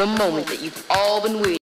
The moment that you've all been waiting